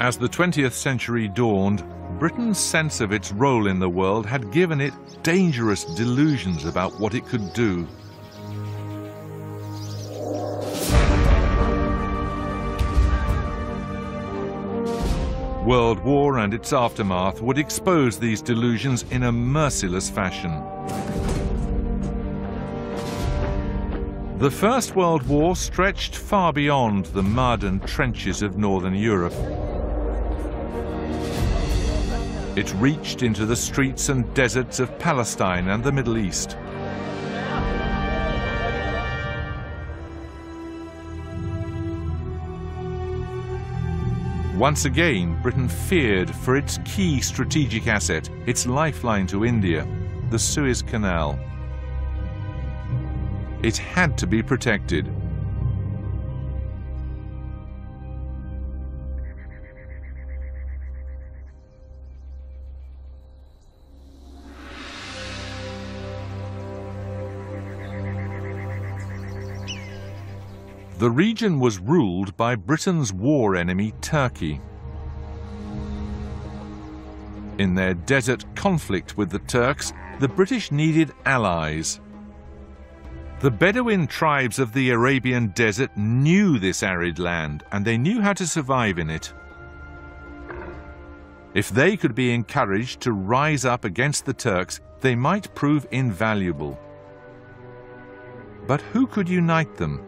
As the 20th century dawned, Britain's sense of its role in the world had given it dangerous delusions about what it could do. World War and its aftermath would expose these delusions in a merciless fashion. The First World War stretched far beyond the mud and trenches of Northern Europe. It reached into the streets and deserts of Palestine and the Middle East. Once again, Britain feared for its key strategic asset, its lifeline to India, the Suez Canal. It had to be protected. The region was ruled by Britain's war enemy Turkey. In their desert conflict with the Turks, the British needed allies. The Bedouin tribes of the Arabian desert knew this arid land and they knew how to survive in it. If they could be encouraged to rise up against the Turks, they might prove invaluable. But who could unite them?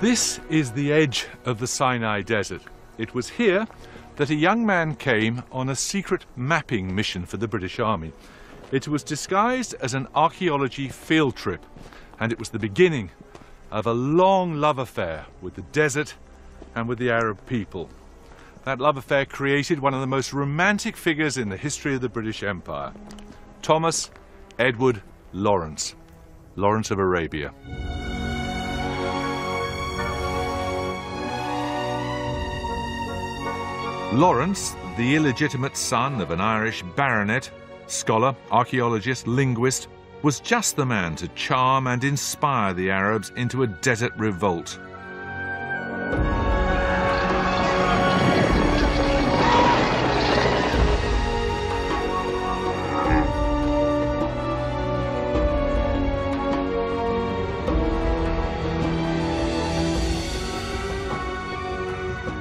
This is the edge of the Sinai Desert. It was here that a young man came on a secret mapping mission for the British Army. It was disguised as an archaeology field trip, and it was the beginning of a long love affair with the desert and with the Arab people. That love affair created one of the most romantic figures in the history of the British Empire Thomas Edward Lawrence, Lawrence of Arabia. Lawrence, the illegitimate son of an Irish baronet, scholar, archaeologist, linguist, was just the man to charm and inspire the Arabs into a desert revolt.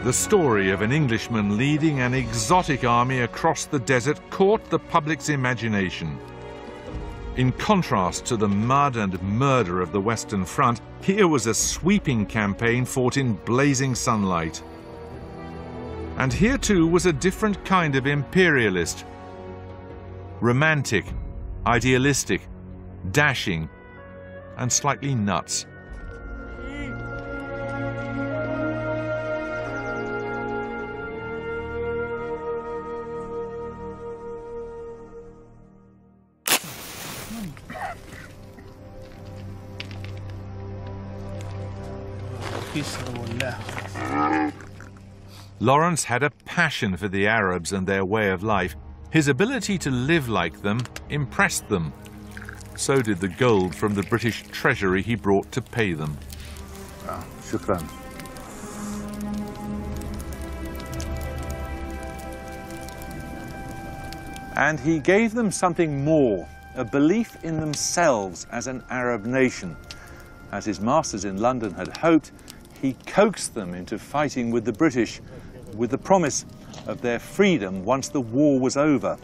The story of an Englishman leading an exotic army across the desert caught the public's imagination. In contrast to the mud and murder of the Western Front, here was a sweeping campaign fought in blazing sunlight. And here too was a different kind of imperialist. Romantic, idealistic, dashing, and slightly nuts. Lawrence had a passion for the Arabs and their way of life. His ability to live like them impressed them. So did the gold from the British treasury he brought to pay them. شكرا And he gave them something more, a belief in themselves as an Arab nation. As his masters in London had hoped, he coaxed them into fighting with the British with the promise of their freedom once the war was over.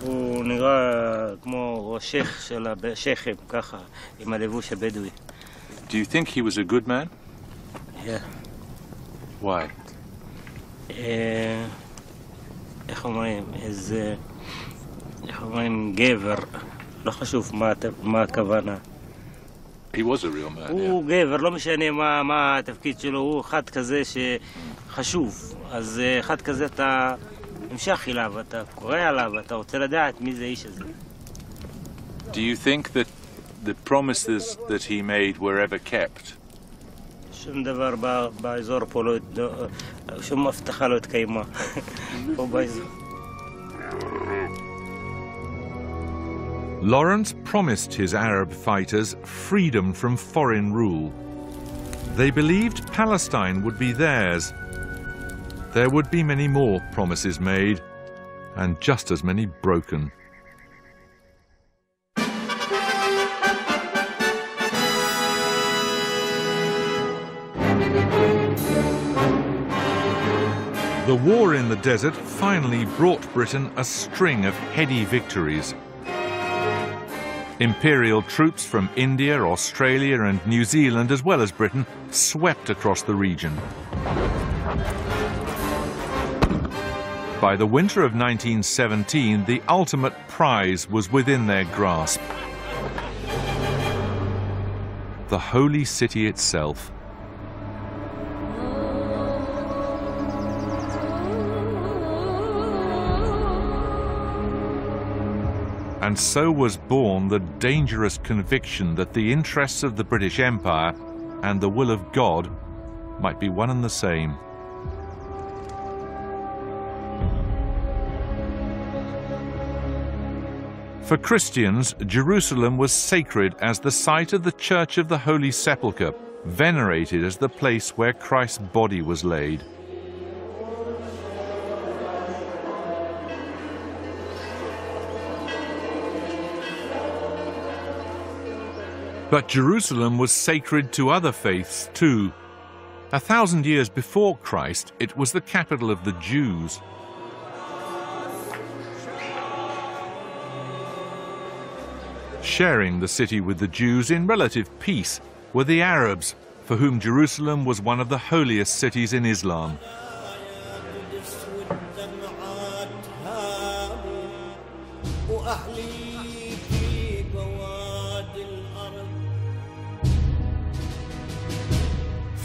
הוא נראה כמו שייח של השייחים, ככה, עם הלבוש הבדואי. Do you think he was a good man? Yeah. Why? אה, איך אומרים? איזה... איך אומרים? גבר. לא חשוב מה, הת- מה הכוונה. He was a real man. הוא גבר, לא משנה מה, מה התפקיד שלו, הוא אחד כזה שחשוב. אז אה, אחד כזה אתה נמשך אליו, אתה קורא עליו, אתה רוצה לדעת מי זה האיש הזה. Do you think that the promises that he made were ever kept? שום דבר ב- באזור פה לא... לא- שום הבטחה לא התקיימה. פה באזור. Lawrence promised his Arab fighters freedom from foreign rule. They believed Palestine would be theirs. There would be many more promises made, and just as many broken. The war in the desert finally brought Britain a string of heady victories. Imperial troops from India, Australia and New Zealand, as well as Britain, swept across the region. By the winter of 1917, the ultimate prize was within their grasp. The holy city itself. And so was born the dangerous conviction that the interests of the British Empire and the will of God might be one and the same. For Christians, Jerusalem was sacred as the site of the Church of the Holy Sepulchre, venerated as the place where Christ's body was laid. But Jerusalem was sacred to other faiths too. A thousand years before Christ, it was the capital of the Jews. Sharing the city with the Jews in relative peace were the Arabs, for whom Jerusalem was one of the holiest cities in Islam.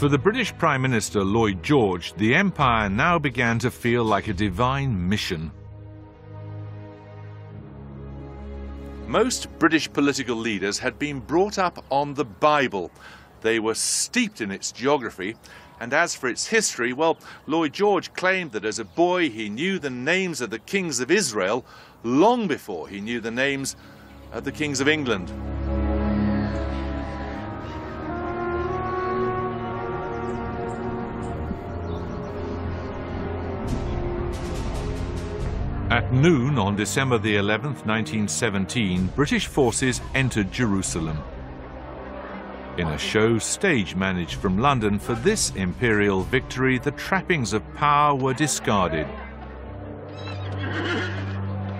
For the British Prime Minister Lloyd George, the empire now began to feel like a divine mission. Most British political leaders had been brought up on the Bible. They were steeped in its geography, and as for its history, well, Lloyd George claimed that as a boy he knew the names of the kings of Israel long before he knew the names of the kings of England. At noon on December the 11th, 1917, British forces entered Jerusalem. In a show stage managed from London for this imperial victory, the trappings of power were discarded.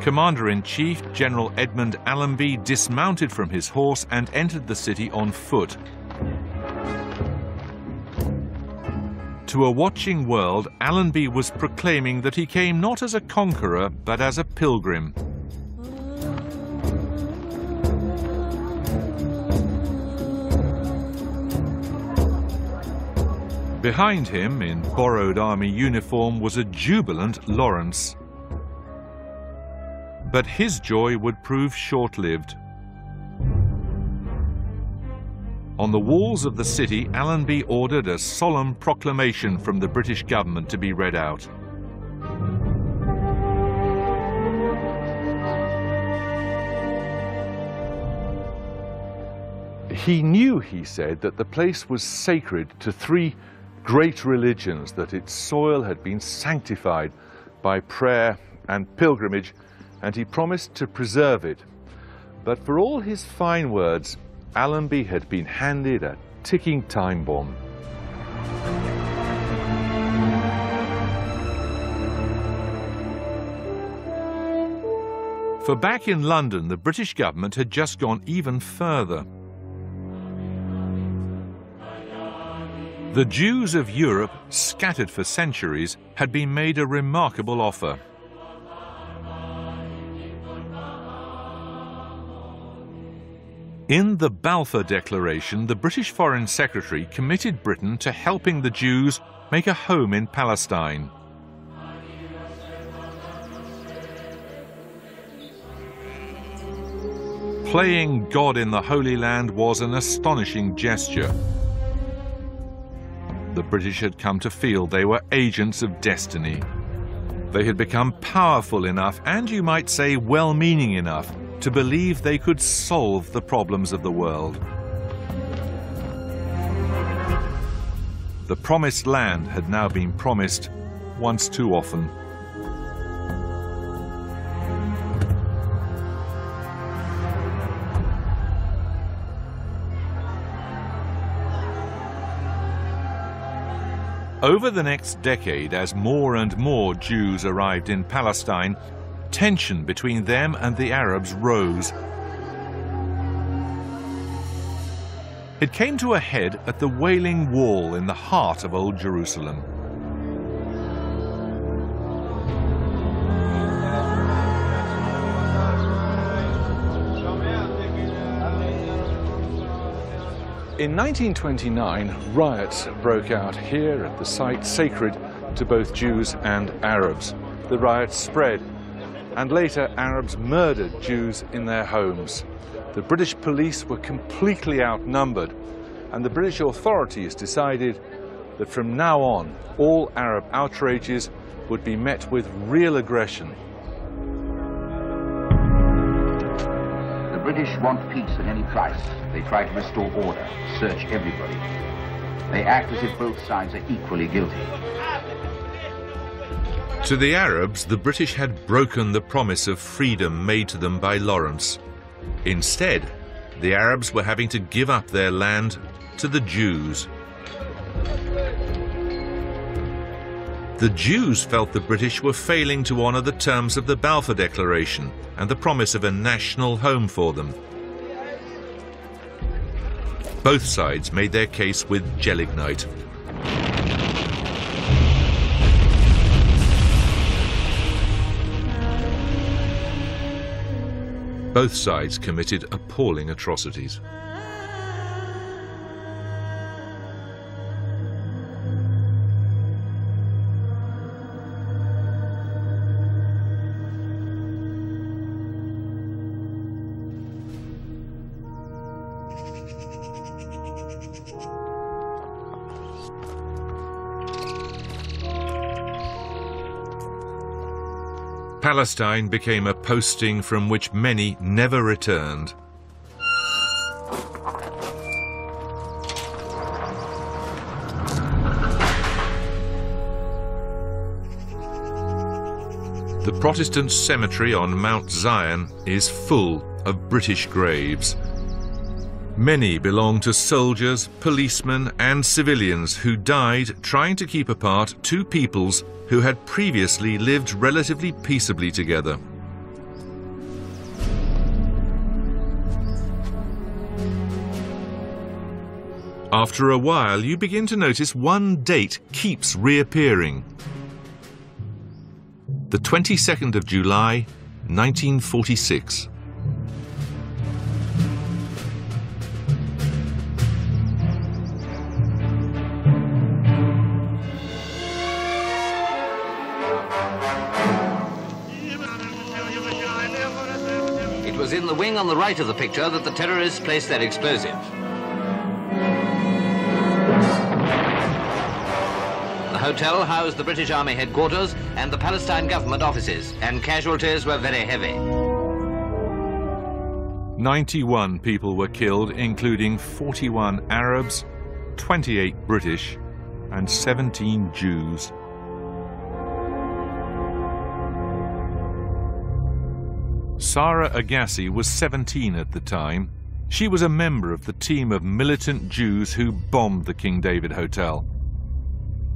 Commander-in-Chief General Edmund Allenby dismounted from his horse and entered the city on foot. To a watching world, Allenby was proclaiming that he came not as a conqueror, but as a pilgrim. Behind him, in borrowed army uniform, was a jubilant Lawrence. But his joy would prove short-lived. On the walls of the city, Allenby ordered a solemn proclamation from the British government to be read out. He knew, he said, that the place was sacred to three great religions, that its soil had been sanctified by prayer and pilgrimage, and he promised to preserve it. But for all his fine words, Allenby had been handed a ticking time bomb. For back in London, the British government had just gone even further. The Jews of Europe, scattered for centuries, had been made a remarkable offer. In the Balfour Declaration, the British Foreign Secretary committed Britain to helping the Jews make a home in Palestine. Playing God in the Holy Land was an astonishing gesture. The British had come to feel they were agents of destiny. They had become powerful enough, and you might say well-meaning enough, to believe they could solve the problems of the world. The promised land had now been promised once too often. Over the next decade, as more and more Jews arrived in Palestine, tension between them and the Arabs rose. It came to a head at the Wailing Wall in the heart of Old Jerusalem. In 1929, riots broke out here at the site sacred to both Jews and Arabs. The riots spread, and later Arabs murdered Jews in their homes. The British police were completely outnumbered, and the British authorities decided that from now on, all Arab outrages would be met with real aggression. The British want peace at any price. They try to restore order, search everybody. They act as if both sides are equally guilty. To the Arabs, the British had broken the promise of freedom made to them by Lawrence. Instead, the Arabs were having to give up their land to the Jews. The Jews felt the British were failing to honour the terms of the Balfour Declaration and the promise of a national home for them. Both sides made their case with gelignite. Both sides committed appalling atrocities. Palestine became a posting from which many never returned. The Protestant cemetery on Mount Zion is full of British graves. Many belong to soldiers, policemen and civilians who died trying to keep apart two peoples who had previously lived relatively peaceably together. After a while, you begin to notice one date keeps reappearing. The 22nd of July, 1946. In the wing on the right of the picture that the terrorists placed their explosive. The hotel housed the British Army headquarters and the Palestine government offices, and casualties were very heavy. 91 people were killed, including 41 Arabs, 28 British, and 17 Jews. Sarah Agassi was 17 at the time. She was a member of the team of militant Jews who bombed the King David Hotel.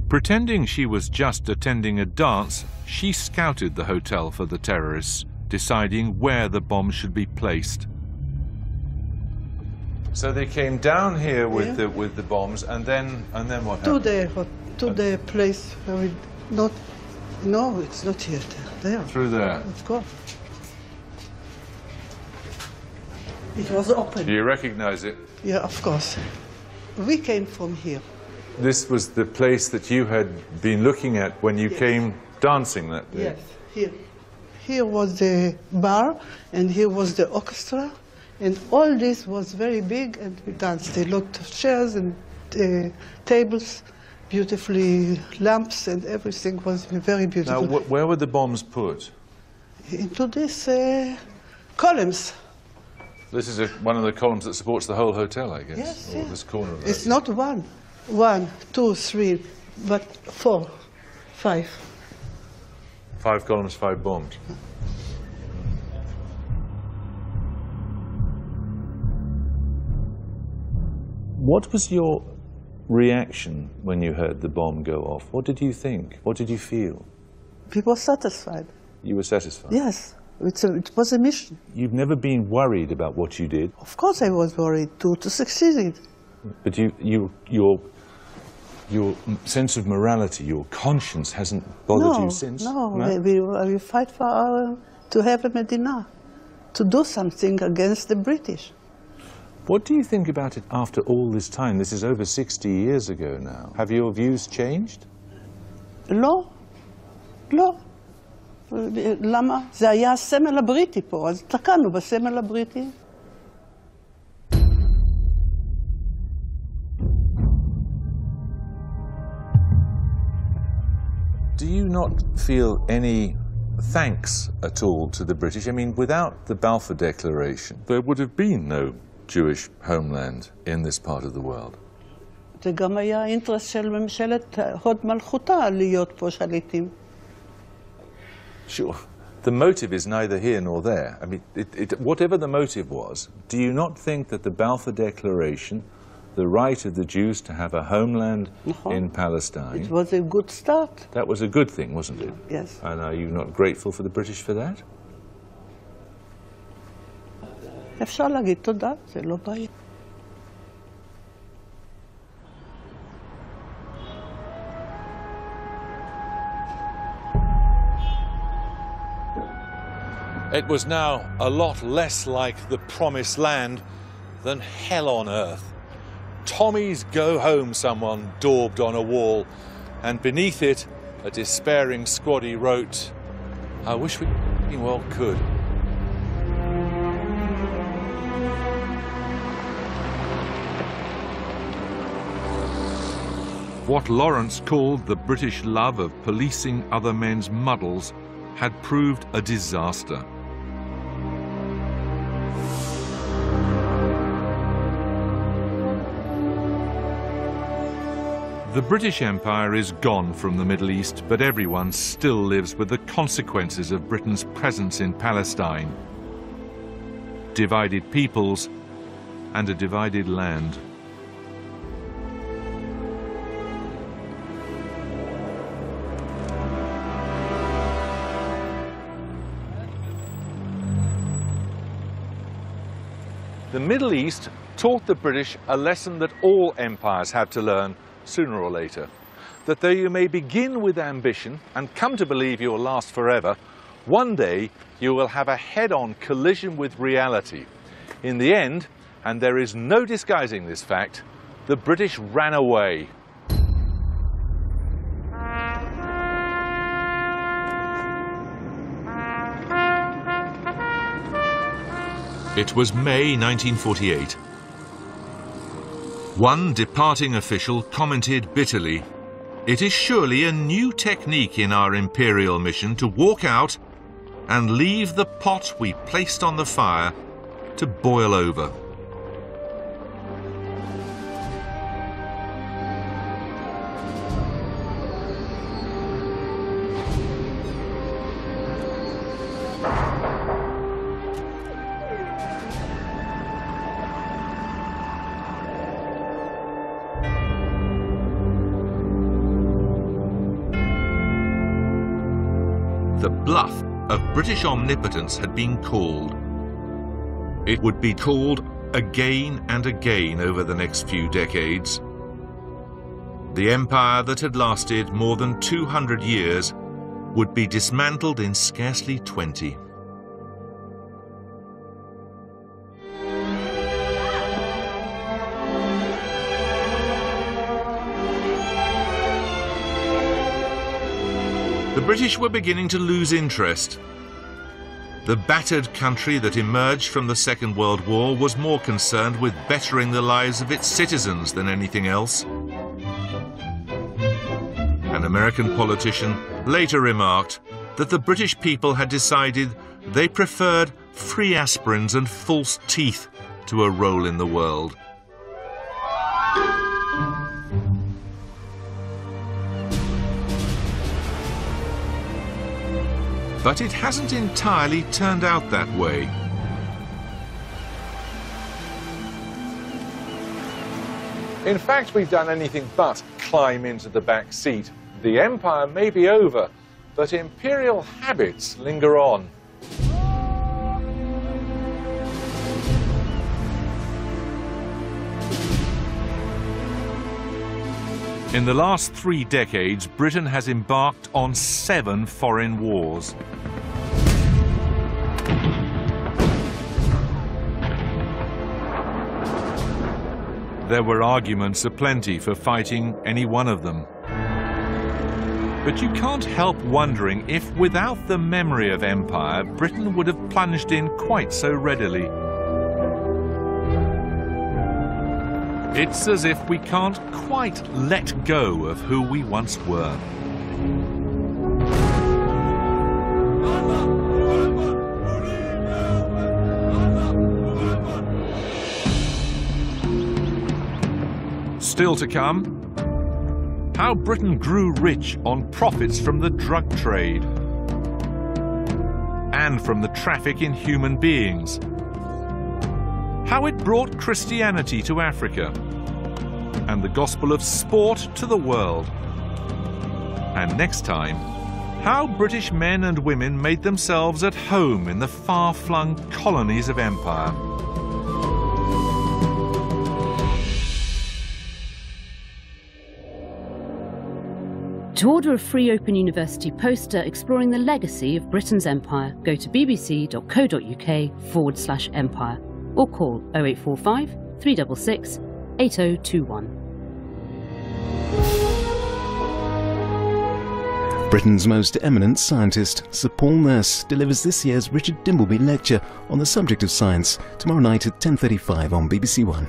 Pretending she was just attending a dance, she scouted the hotel for the terrorists, deciding where the bomb should be placed. So they came down here with Yeah. the with the bombs, and then and then what to happened? the ho- to uh, the place where we not no it's not here there Through there. of course it was open Do you recognize it? yeah of course we came from here This was the place that you had been looking at when you Yes. came dancing that day. yes here here was the bar and here was the orchestra and all this was very big and we danced a lot of chairs and uh, tables beautifully lamps and everything was very Now, beautiful wh- where were the bombs put? into this uh, columns. This is a, one of the columns that supports the whole hotel, I guess. Yes, or yeah. this corner of It's not one, one, two, three, but four, five. Five columns, five bombs. What was your reaction when you heard the bomb go off? What did you think? What did you feel? People satisfied. You were satisfied. Yes, a, it was a mission. You've never been worried about what you did? Of course I was worried to, to succeed. But you, you, your, your sense of morality, your conscience hasn't bothered no, you since? No, no? We, we, we fight for our, to have a Medina, to do something against the British. What do you think about it after all this time? This is over 60 years ago now. Have your views changed? Law. Law. למה? זה היה הסמל הבריטי פה, אז תקענו בסמל הבריטי. Do you not feel any thanks at all to the British? I mean, without the Balfour Declaration, there would have been no Jewish homeland in this part of the world. זה גם היה האינטרסט של ממשלת הוד מלכותה להיות פה שליטים. Sure. The motive is neither here nor there. I mean, it, it, whatever the motive was, do you not think that the Balfour Declaration, the right of the Jews to have a homeland נכון. in It Palestine, was a good start, that was a good thing, wasn't it? yes. And are you not grateful for the British for that? אפשר להגיד תודה, זה לא בעיה. It was now a lot less like the promised land than hell on earth. Tommy's Go Home, someone daubed on a wall, and beneath it, a despairing squaddy wrote, I wish we well could. What Lawrence called the British love of policing other men's muddles had proved a disaster. The British Empire is gone from the Middle East, but everyone still lives with the consequences of Britain's presence in Palestine. Divided peoples and a divided land. The Middle East taught the British a lesson that all empires have to learn sooner or later. That though you may begin with ambition and come to believe you'll last forever, one day you will have a head on collision with reality. In the end, and there is no disguising this fact, the British ran away. It was May 1948. One departing official commented bitterly, It is surely a new technique in our imperial mission to walk out and leave the pot we placed on the fire to boil over. The bluff of British omnipotence had been called. It would be called again and again over the next few decades. The empire that had lasted more than 200 years would be dismantled in scarcely 20. British were beginning to lose interest. The battered country that emerged from the Second World War was more concerned with bettering the lives of its citizens than anything else. An American politician later remarked that the British people had decided they preferred free aspirins and false teeth to a role in the world. But it hasn't entirely turned out that way. In fact, we've done anything but climb into the back seat. The empire may be over, but imperial habits linger on. In the last three decades, Britain has embarked on seven foreign wars. There were arguments aplenty for fighting any one of them. But you can't help wondering if, without the memory of empire, Britain would have plunged in quite so readily. It's as if we can't quite let go of who we once were. Still to come, how Britain grew rich on profits from the drug trade and from the traffic in human beings. How it brought Christianity to Africa and the gospel of sport to the world. And next time, how British men and women made themselves at home in the far-flung colonies of empire. To order a free Open University poster exploring the legacy of Britain's empire, go to bbc.co.uk forward slash empire or call 0845 366 8021. Britain's most eminent scientist, Sir Paul Nurse, delivers this year's Richard Dimbleby Lecture on the subject of science tomorrow night at 10.35 on BBC One.